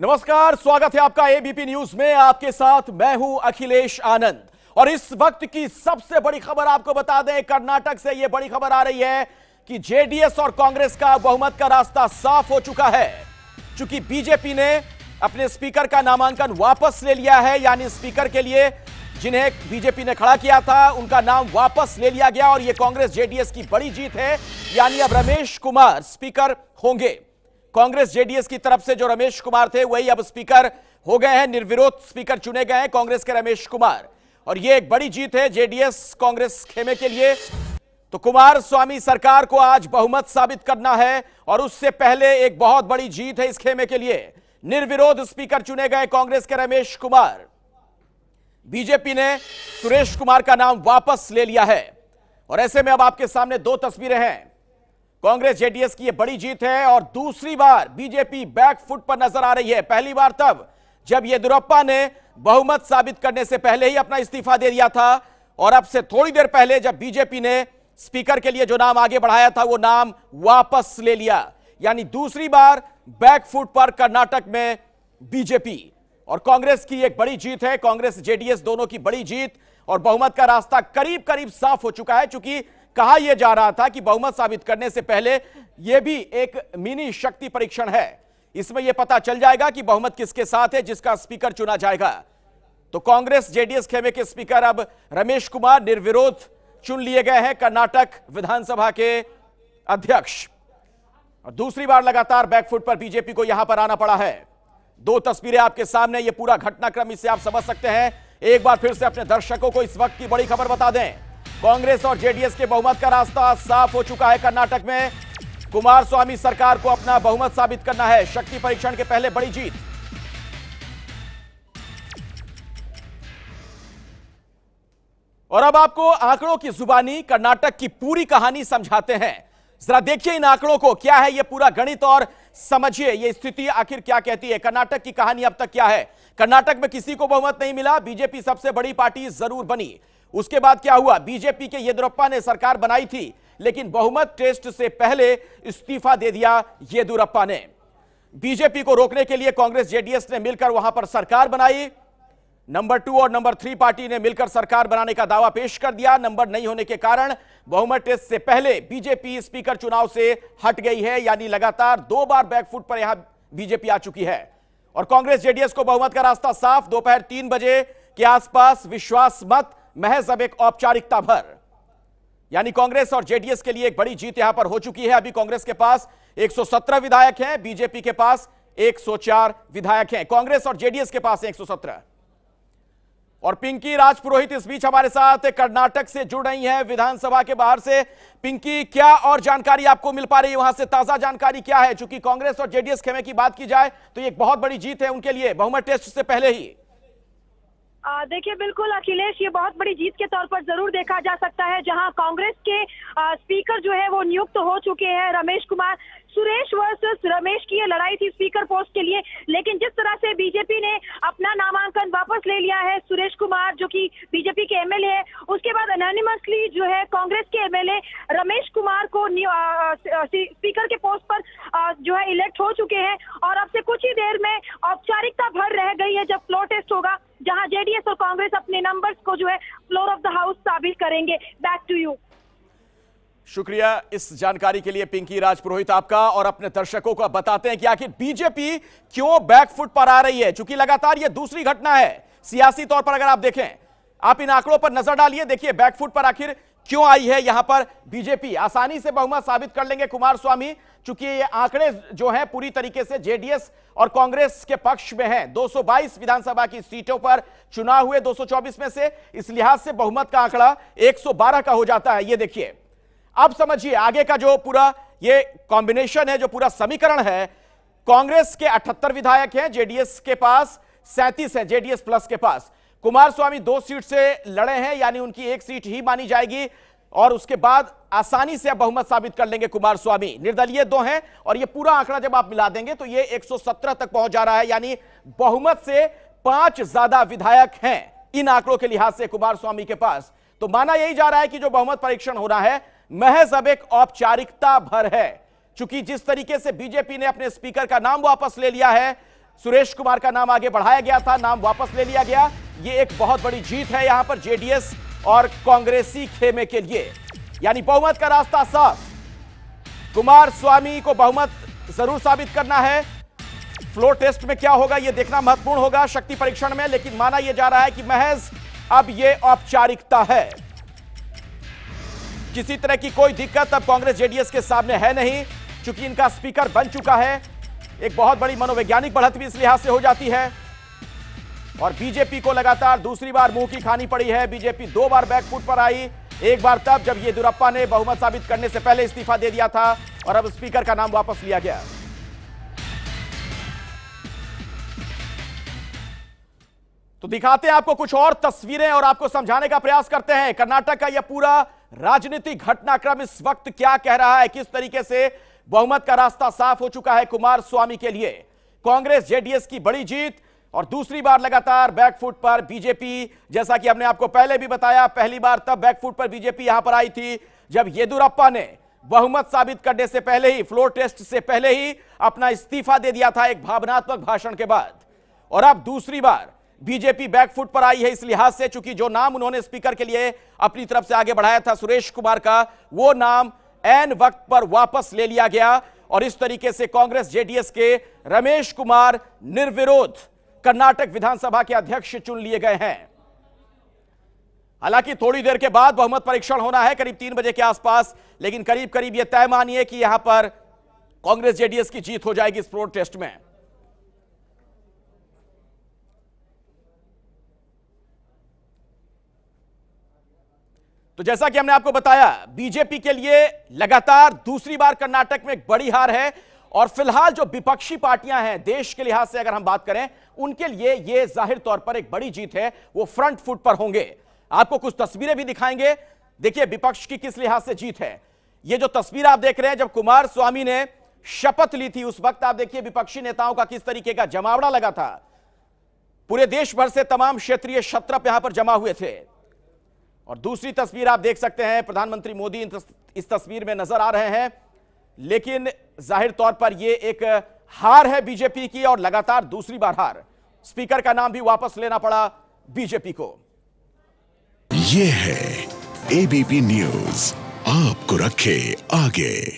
नमस्कार, स्वागत है आपका एबीपी न्यूज़ में। आपके साथ मैं हूँ अखिलेश आनंद। और इस वक्त की सबसे बड़ी खबर आपको बता दें, कर्नाटक से यह बड़ी खबर आ रही है कि जेडीएस और कांग्रेस का बहुमत का रास्ता साफ़ हो चुका है। चूँकि बीजेपी ने अपने स्पीकर का नामांकन वापस ले लिया है, यानी स्पीकर के लिए जिन्हें बीजेपी ने खड़ा किया था, उनका नाम वापस ले लिया गया और यह कांग्रेस जेडीएस की बड़ी जीत है। यानी अब रमेश कुमार स्पीकर होंगे। कांग्रेस जेडीएस की तरफ़ से जो रमेश कुमार थे, वही अब स्पीकर हो गए हैं, निर्विरोध स्पीकर चुने गए हैं कांग्रेस के रमेश कुमार। और यह एक बड़ी जीत है जेडीएस कांग्रेस खेमे के लिए। तो कुमार स्वामी सरकार को आज बहुमत साबित करना है, और उससे पहले एक बहुत बड़ी जीत है इस खेमे के लिए। निर्विरोध स्पीकर चुने गए कांग्रेस के रमेश कुमार। बीजेपी ने सुरेश कुमार का नाम वापस ले लिया है। और ऐसे में अब आपके सामने दो तस्वीरें हैं। कांग्रेस जेडीएस की यह बड़ी जीत है और दूसरी बार बीजेपी बैक फुट पर नज़र आ रही है। पहली बार तब जब येदुरप्पा ने बहुमत साबित करने से पहले ही अपना इस्तीफा दे दिया था और अब से थोड़ी देर पहले जब बीजेपी ने स्पीकर के लिए जो नाम आगे बढ़ाया था, वो नाम वापस ले लिया। यानी दूसरी बार बैक फुट पर कर्नाटक में बीजेपी और कांग्रेस की एक बड़ी जीत है। कांग्रेस, जेडीएस दोनों की बड़ी जीत और बहुमत का रास्ता करीब करीब साफ़ हो चुका है क्योंकि कहा यह जा रहा था कि बहुमत साबित करने से पहले यह भी एक मिनी शक्ति परीक्षण है। इसमें यह पता चल जाएगा कि बहुमत किसके साथ है, जिसका स्पीकर चुना जाएगा। तो कांग्रेस, जेडीएस खेमे के स्पीकर अब रमेश कुमार निर्विरोध चुन लिए गए हैं कर्नाटक विधानसभा के अध्यक्ष। और दूसरी बार लगातार बैकफुट पर बीजेपी को यहाँ पर आना पड़ा है। दो तस्वीरें आपके सामने, ये पूरा घटनाक्रम इससे आप समझ सकते हैं। एक बार फिर से अपने दर्शकों को इस वक्त की बड़ी खबर बता दें। कांग्रेस और जेडीएस के बहुमत का रास्ता साफ़ हो चुका है कर्नाटक में। कुमार स्वामी सरकार को अपना बहुमत साबित करना है। शक्ति परीक्षण के पहले बड़ी जीत। और अब आपको आंकड़ों की जुबानी, कर्नाटक की पूरी कहानी समझाते हैं। जरा देखिए इन आंकड़ों को, क्या है यह पूरा गणित और समझिए यह स्थिति आखिर क्या कहती है। कर्नाटक की कहानी अब तक क्या है? कर्नाटक में किसी को बहुमत नहीं मिला, बीजेपी सबसे बड़ी पार्टी ज़रूर बनी। उसके बाद क्या हुआ? बीजेपी के येदुरप्पा ने सरकार बनाई थी, लेकिन बहुमत टेस्ट से पहले इस्तीफा दे दिया येदुरप्पा ने। बीजेपी को रोकने के लिए कांग्रेस जेडीएस ने मिलकर वहाँ पर सरकार बनाई। नंबर टू और नंबर थ्री पार्टी ने मिलकर सरकार बनाने का दावा पेश कर दिया। नंबर नहीं होने के कारण बहुमत टेस्ट से पहले बीजेपी स्पीकर चुनाव से हट गई है, यानी लगातार दो बार बैकफुट पर यहाँ बीजेपी आ चुकी है। और कांग्रेस जेडीएस को बहुमत का रास्ता साफ़, दोपहर तीन बजे के आसपास विश्वास मत महज अब एक औपचारिकता भर। यानी कांग्रेस और जेडीएस के लिए एक बड़ी जीत यहाँ पर हो चुकी है। अभी कांग्रेस के पास 117 विधायक हैं, बीजेपी के पास 104 विधायक हैं। कांग्रेस और जेडीएस के पास 117 और पिंकी राजपुरोहित इस बीच हमारे साथ कर्नाटक से जुड़ रही हैं। विधानसभा के बाहर से पिंकी, क्या और जानकारी आपको मिल पा रही है? वहाँ से ताज़ा जानकारी क्या है? चूँकि कांग्रेस और जेडीएस खेमे की बात की जाए तो एक बहुत बड़ी जीत है उनके लिए। बहुमत टेस्ट से पहले ही। देखिए बिल्कुल अखिलेश ये बहुत बड़ी जीत के तौर पर ज़रूर देखा जा सकता है जहाँ कांग्रेस के आ, स्पीकर जो है वो नियुक्त तो हो चुके हैं रमेश कुमार। सुरेश वर्सेस रमेश की ये लड़ाई थी स्पीकर पोस्ट के लिए लेकिन जिस तरह से बीजेपी ने अपना नामांकन वापस ले लिया है सुरेश कुमार जो कि बीजेपी के एमएलए है उसके अनोनिमसली जो है कांग्रेस के एमएलए रमेश कुमार को स्पीकर के पोस्ट पर जो है इलेक्ट हो चुके हैं और अब से कुछ ही देर में औपचारिकता भर रह गई है जब फ्लोर टेस्ट होगा, जहाँ जेडीएस और कांग्रेस अपने नंबर्स को जो है फ्लोर ऑफ़ द हाउस साबित करेंगे। बैक टू यू शुक्रिया इस जानकारी के लिए पिंकी राजपुरोहित आपका और अपने दर्शकों को बताते हैं कि आखिर बीजेपी क्यों बैकफुट पर आ रही है, चूँकि लगातार यह दूसरी घटना है। सियासी तौर पर अगर आप देखें आप इन आंकड़ों पर नज़र डालिए। देखिए बैकफुट पर आखिर क्यों आई है यहाँ पर बीजेपी आसानी से बहुमत साबित कर लेंगे कुमार स्वामी चूँकि ये आंकड़े जो हैं पूरी तरीके से जेडीएस और कांग्रेस के पक्ष में हैं। 222 विधानसभा की सीटों पर चुनाव हुए 224 में से। इस लिहाज से बहुमत का आंकड़ा 112 का हो जाता है। ये देखिए, अब समझिए, आगे का जो पूरा ये कॉम्बिनेशन है, जो पूरा समीकरण है, कांग्रेस के 78 विधायक हैं जेडीएस के पास सैंतीस है जेडीएस प्लस के पास। कुमार स्वामी दो सीट से लड़े हैं, यानी उनकी एक सीट ही मानी जाएगी, और उसके बाद आसानी से बहुमत साबित कर लेंगे कुमार स्वामी। निर्दलीय दो हैं, और ये पूरा आंकड़ा जब आप मिला देंगे तो ये 117 तक पहुँच जा रहा है, यानी बहुमत से पाँच ज़्यादा विधायक हैं इन आंकड़ों के लिहाज से कुमार स्वामी के पास। तो माना यही जा रहा है कि जो बहुमत परीक्षण हो रहा है, महज अब एक औपचारिकता भर है। चूँकि जिस तरीके से बीजेपी ने अपने स्पीकर का नाम वापस ले लिया है, सुरेश कुमार का नाम आगे बढ़ाया गया था, नाम वापस ले लिया गया। ये एक बहुत बड़ी जीत है यहाँ पर जेडीएस और कांग्रेसी खेमे के लिए। यानी बहुमत का रास्ता साफ़। कुमार स्वामी को बहुमत ज़रूर साबित करना है। फ्लोर टेस्ट में क्या होगा यह देखना महत्वपूर्ण होगा शक्ति परीक्षण में, लेकिन माना यह जा रहा है कि महज अब यह औपचारिकता है। किसी तरह की कोई दिक्कत अब कांग्रेस जेडीएस के सामने है नहीं, चूँकि इनका स्पीकर बन चुका है। एक बहुत बड़ी मनोवैज्ञानिक बढ़त भी इस लिहाज से हो जाती है। और बीजेपी को लगातार दूसरी बार मुँह की खानी पड़ी है। बीजेपी दो बार बैकफुट पर आई, एक बार तब जब येदुरप्पा ने बहुमत साबित करने से पहले इस्तीफा दे दिया था और अब स्पीकर का नाम वापस लिया गया। तो दिखाते हैं आपको कुछ और तस्वीरें और आपको समझाने का प्रयास करते हैं। कर्नाटक का यह पूरा राजनीतिक घटनाक्रम इस वक्त क्या कह रहा है? किस तरीके से बहुमत का रास्ता साफ़ हो चुका है कुमार स्वामी के लिए? कांग्रेस, जेडीएस की बड़ी जीत और दूसरी बार लगातार बैकफुट पर बीजेपी जैसा कि हमने आपको पहले भी बताया, पहली बार तब बैकफुट पर बीजेपी यहाँ पर आई थी, जब येदुरप्पा ने बहुमत साबित करने से पहले ही फ्लोर टेस्ट से पहले ही अपना इस्तीफा दे दिया था एक भावनात्मक भाषण के बाद। और अब दूसरी बार बीजेपी बैकफुट पर आई है इस लिहाज से, चूँकि जो नाम उन्होंने स्पीकर के लिए अपनी तरफ़ से आगे बढ़ाया था, सुरेश कुमार का, वो नाम एन वक्त पर वापस ले लिया गया। और इस तरीके से कांग्रेस जेडीएस के रमेश कुमार निर्विरोध कर्नाटक विधानसभा के अध्यक्ष चुन लिए गए हैं। हालाँकि थोड़ी देर के बाद बहुमत परीक्षण होना है, करीब तीन बजे के आसपास, लेकिन करीब करीब यह तय मानिए कि यहाँ पर कांग्रेस जेडीएस की जीत हो जाएगी इस फ्लोर टेस्ट में। तो जैसा कि हमने आपको बताया, बीजेपी के लिए लगातार दूसरी बार कर्नाटक में एक बड़ी हार है और फ़िलहाल जो विपक्षी पार्टियाँ हैं, देश के लिहाज से अगर हम बात करें, उनके लिए यह ज़ाहिर तौर पर एक बड़ी जीत है, वो फ्रंट फुट पर होंगे। आपको कुछ तस्वीरें भी दिखाएँगे। देखिए, विपक्ष की किस लिहाज से जीत है। ये जो तस्वीर आप देख रहे हैं, जब कुमार स्वामी ने शपथ ली थी उस वक्त, आप देखिए विपक्षी नेताओं का किस तरीके का जमावड़ा लगा था। पूरे देश भर से तमाम क्षेत्रीय शत्रप यहाँ पर जमा हुए थे। और दूसरी तस्वीर आप देख सकते हैं, प्रधानमंत्री मोदी इस तस्वीर में नज़र आ रहे हैं। लेकिन ज़ाहिर तौर पर यह एक हार है बीजेपी की और लगातार दूसरी बार हार। स्पीकर का नाम भी वापस लेना पड़ा बीजेपी को। यह है एबीपी न्यूज़ आपको रखे आगे।